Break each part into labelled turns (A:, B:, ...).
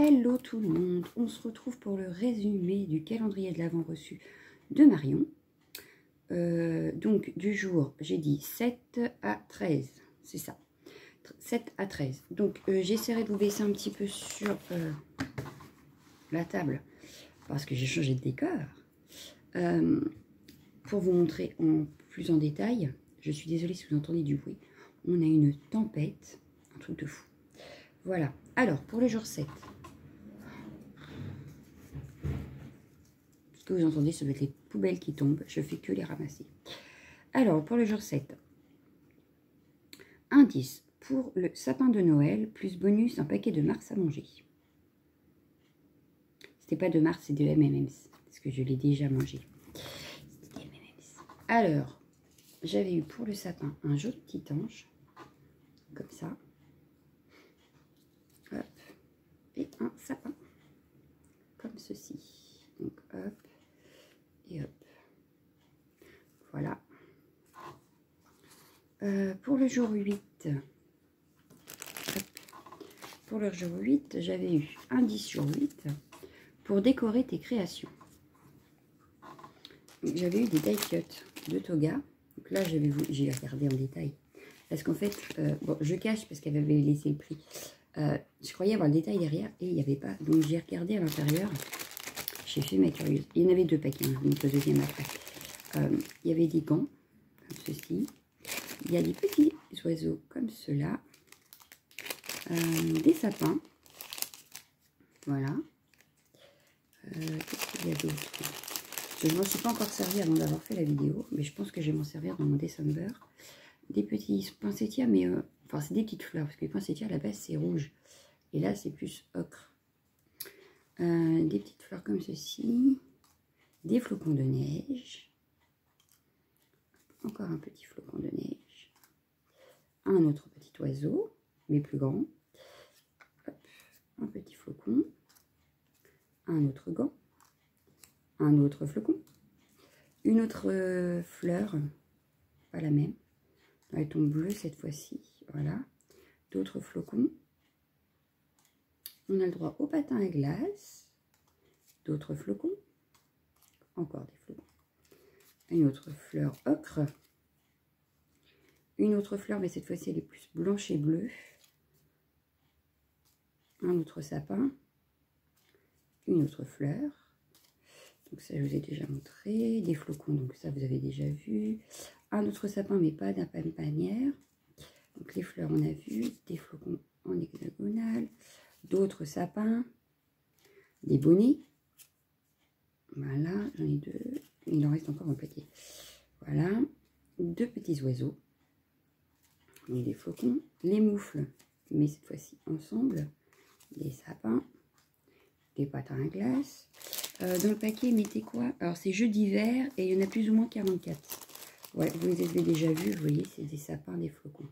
A: Hello tout le monde, on se retrouve pour le résumé du calendrier de l'avant reçu de Marion. Euh, donc du jour, j'ai dit 7 à 13, c'est ça, 7 à 13. Donc euh, j'essaierai de vous baisser un petit peu sur euh, la table, parce que j'ai changé de décor, pour vous montrer en plus en détail. Je suis désolée si vous entendez du bruit, on a une tempête, un truc de fou. Voilà, alors pour le jour 7, vous entendez, ça doit être les poubelles qui tombent. Je fais que les ramasser. Alors, pour le jour 7, indice pour le sapin de Noël, plus bonus, un paquet de Mars à manger. C'était pas de Mars, c'est de M&M's, parce que je l'ai déjà mangé. Alors, j'avais eu pour le sapin un joli petit ange, comme ça. Et un sapin, comme ceci. Donc, hop. Voilà. Euh, pour le jour 8, pour le jour 8, j'avais eu un 10 sur 8 pour décorer tes créations. J'avais eu des die de Toga. Donc là, j'ai regardé en détail. Parce qu'en fait, euh, bon, je cache parce qu'elle avait laissé le prix. Euh, je croyais avoir le détail derrière et il n'y avait pas. Donc j'ai regardé à l'intérieur. J'ai fait ma curieuse. Il y en avait deux paquets, hein, donc le deuxième après. Euh, il y avait des gants, comme ceci. Il y a des petits oiseaux comme cela. Euh, des sapins. Voilà. Euh, qu'est-ce qu'il y a d'autre? Je ne m'en suis pas encore servi avant d'avoir fait la vidéo, mais je pense que je vais m'en servir dans mon December. Des petits poinsettias, mais enfin c'est des petites fleurs, parce que les poinsettias à la base c'est rouge. Et là c'est plus ocre. Euh, des petites fleurs comme ceci, des flocons de neige, encore un petit flocon de neige, un autre petit oiseau, mais plus grand, un petit flocon, un autre gant, un autre flocon, une autre euh, fleur, pas la même, elle tombe bleue cette fois-ci, voilà, d'autres flocons, on a le droit au patin à glace, d'autres flocons, encore des flocons, une autre fleur ocre, une autre fleur, mais cette fois-ci elle est plus blanche et bleue, un autre sapin, une autre fleur, donc ça je vous ai déjà montré, des flocons, donc ça vous avez déjà vu, un autre sapin mais pas d'un panière, donc les fleurs on a vu, des flocons en hexagonal, d'autres sapins, des bonnets. Voilà, j'en ai deux. Il en reste encore un paquet. Voilà, deux petits oiseaux. Et des flocons, les moufles, mais cette fois-ci ensemble, des sapins, des patins à glace. Euh, dans le paquet, mettez quoi? Alors, c'est jeux d'hiver et il y en a plus ou moins 44. Ouais, vous les avez déjà vus, vous voyez, c'est des sapins, des flocons.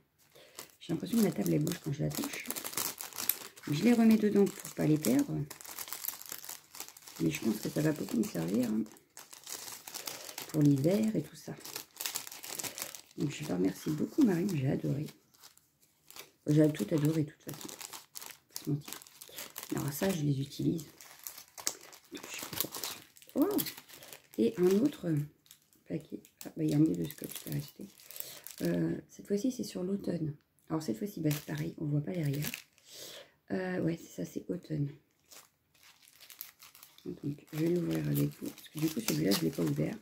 A: J'ai l'impression que la table est bouge quand je la touche. Je les remets dedans pour pas les perdre. Mais je pense que ça va beaucoup me servir hein, pour l'hiver et tout ça. Donc je te remercie beaucoup Marine, j'ai adoré. J'ai tout adoré de toute façon. Alors ça, je les utilise. Oh et un autre paquet. Ah, bah, il y a un de scotch qui est resté. Euh, cette fois-ci, c'est sur l'automne. Alors cette fois-ci, bah, c'est pareil, on voit pas derrière. Euh, ouais, c'est ça, c'est automne. Donc, je vais l'ouvrir avec vous. Parce que du coup, celui-là, je ne l'ai pas ouvert.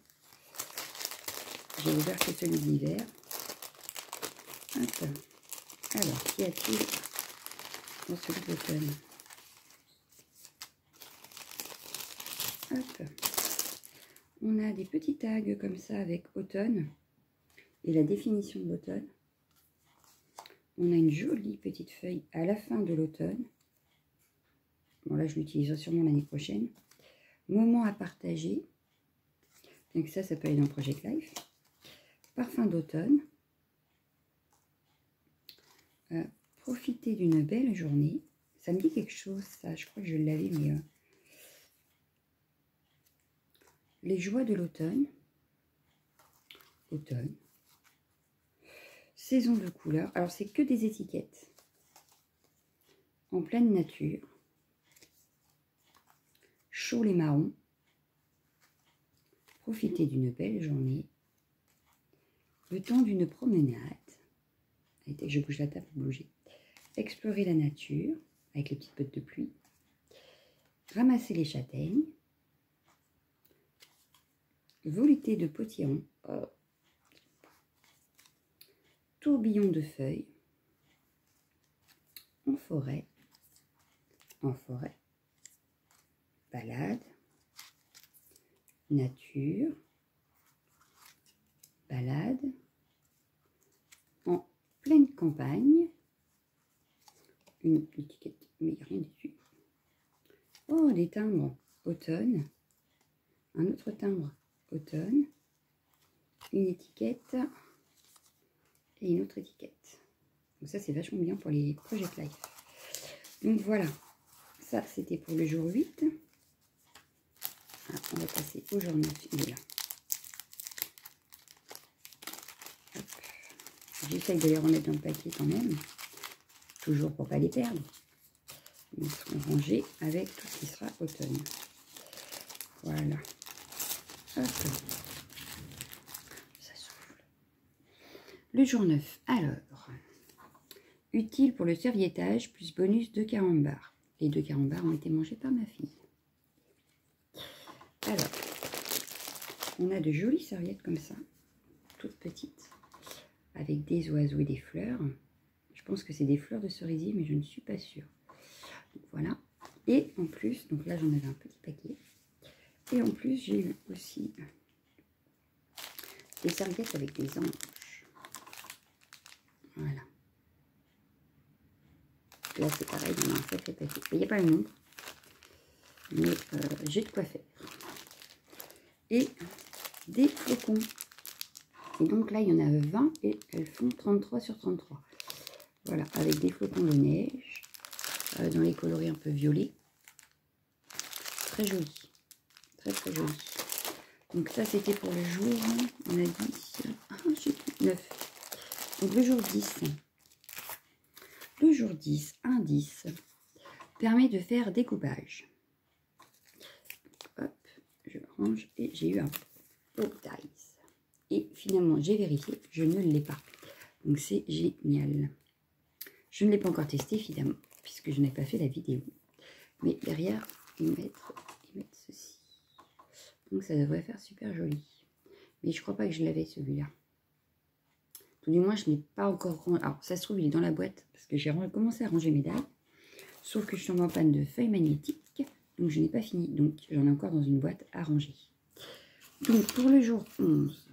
A: J'ai ouvert que celui d'hiver. Alors, qu'y a-t-il dans celui d'automne? Hop. On a des petits tags comme ça avec automne et la définition de l'automne. On a une jolie petite feuille à la fin de l'automne. Bon, là, je l'utiliserai sûrement l'année prochaine. Moment à partager. Donc ça, ça peut aller dans Project Life. Parfum d'automne. Euh, profiter d'une belle journée. Ça me dit quelque chose, ça. Je crois que je l'avais, mais... Euh, les joies de l'automne. Automne. Saison de couleurs. Alors, c'est que des étiquettes. En pleine nature. chaud les marrons. Profitez d'une belle journée. Le temps d'une promenade. je bouge la table pour bouger. Explorer la nature avec les petites bottes de pluie. Ramasser les châtaignes. Volupté de potiron. Oh. Tourbillon de feuilles. En forêt. En forêt. Balade. Nature. Balade. En pleine campagne. Une étiquette, mais il n'y a rien dessus. Oh, des timbres. Automne. Un autre timbre automne, une étiquette et une autre étiquette. Donc ça, c'est vachement bien pour les Project Life. Donc voilà, ça c'était pour le jour 8. Ah, on va passer au jour 9, il est là. J'essaye de les remettre dans le paquet quand même, toujours pour pas les perdre. Ils seront rangés avec tout ce qui sera automne. Voilà. Le jour 9. Alors, utile pour le serviettage plus bonus de carambars. Les deux carambars ont été mangés par ma fille. Alors, on a de jolies serviettes comme ça, toutes petites, avec des oiseaux et des fleurs. Je pense que c'est des fleurs de cerisier, mais je ne suis pas sûre. voilà. Et en plus, donc là j'en avais un petit paquet. Et en plus, j'ai eu aussi des serviettes avec des anges. Voilà. Là, c'est pareil. Il n'y a pas le nombre, mais euh, j'ai de quoi faire. Et des flocons. Et donc là, il y en a 20 et elles font 33 sur 33. Voilà, avec des flocons de neige, euh, dans les coloris un peu violets. Très joli. Très très joli. Donc ça c'était pour le jour, on a dit, ah, 9. Donc le jour 10. Le jour 10, indice, permet de faire découpage. Hop, je range et j'ai eu un pop dice. Et finalement, j'ai vérifié, je ne l'ai pas. Donc c'est génial. Je ne l'ai pas encore testé, évidemment, puisque je n'ai pas fait la vidéo. Mais derrière, ils mettent, ils ceci. Donc ça devrait faire super joli. Mais je crois pas que je l'avais celui-là. Du moins, je n'ai pas encore... Alors, ça se trouve, il est dans la boîte. Parce que j'ai commencé à ranger mes dalles. Sauf que je suis en panne de feuilles magnétiques. Donc, je n'ai pas fini. Donc, j'en ai encore dans une boîte à ranger. Donc, pour le jour 11.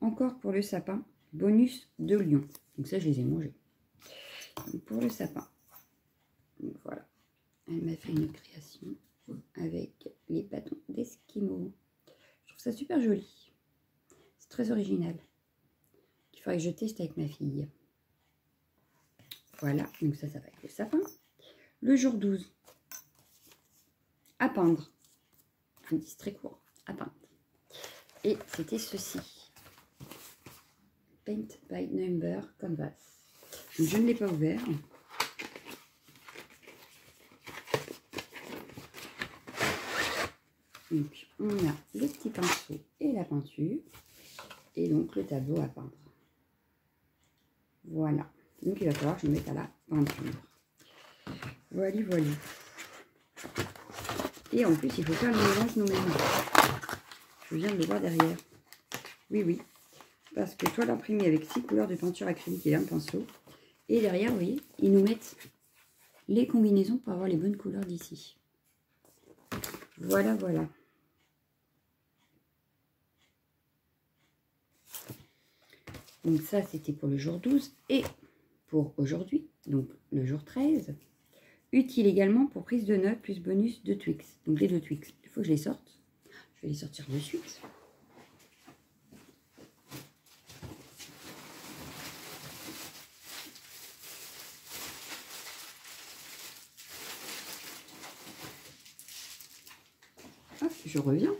A: Encore pour le sapin. Bonus de lion. Donc, ça, je les ai mangés. pour le sapin. Voilà. Elle m'a fait une création avec les bâtons d'Eskimo. Je trouve ça super joli. Très original. Il faudrait que je teste avec ma fille. Voilà, donc ça, ça va être le sapin. Le jour 12, à peindre. Indice très court, à peindre. Et c'était ceci. Paint by Number Canvas. je ne l'ai pas ouvert. Donc, on a le petit pinceau et la peinture. Et donc, le tableau à peindre. Voilà. Donc, il va falloir que je me mette à la peinture. Voilà, voilà. Et en plus, il faut faire le mélange nous-mêmes. Je viens de le voir derrière. Oui, oui. Parce que toi, l'imprimé avec six couleurs de peinture acrylique et un pinceau. Et derrière, vous voyez, ils nous mettent les combinaisons pour avoir les bonnes couleurs d'ici. Voilà, voilà. Donc ça, c'était pour le jour 12. Et pour aujourd'hui, donc le jour 13, utile également pour prise de notes plus bonus de Twix. Donc les deux Twix, il faut que je les sorte. Je vais les sortir de suite. Hop, je reviens.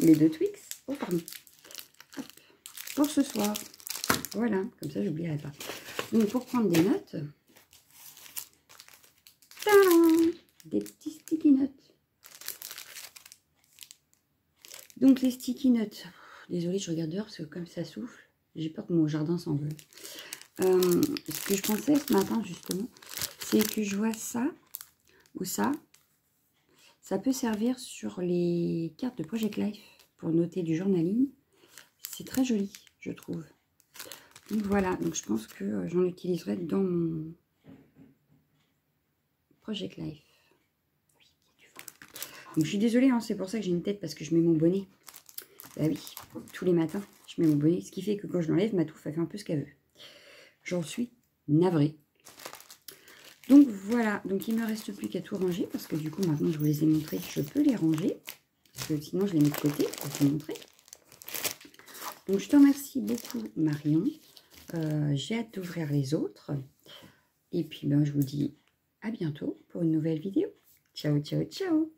A: les deux Twix. Oh, pardon ce soir. Voilà, comme ça, j'oublierai pas. Donc, pour prendre des notes, des petits sticky notes. Donc, les sticky notes, désolée, je regarde dehors parce que comme ça souffle, j'ai peur que mon jardin s'envole. Euh, ce que je pensais ce matin, justement, c'est que je vois ça ou ça. Ça peut servir sur les cartes de Project Life pour noter du journaling. C'est très joli je trouve. Donc voilà, donc je pense que euh, j'en utiliserai dans mon Project Life. Donc je suis désolée, hein, c'est pour ça que j'ai une tête parce que je mets mon bonnet. Bah oui, tous les matins, je mets mon bonnet. Ce qui fait que quand je l'enlève, ma touffe, fait un peu ce qu'elle veut. J'en suis navrée. Donc voilà, donc il ne me reste plus qu'à tout ranger parce que du coup maintenant je vous les ai montrés, je peux les ranger. Parce que sinon je les mets de côté pour vous montrer. Donc je te remercie beaucoup Marion. Euh, j'ai hâte d'ouvrir les autres. Et puis ben, je vous dis à bientôt pour une nouvelle vidéo. Ciao, ciao, ciao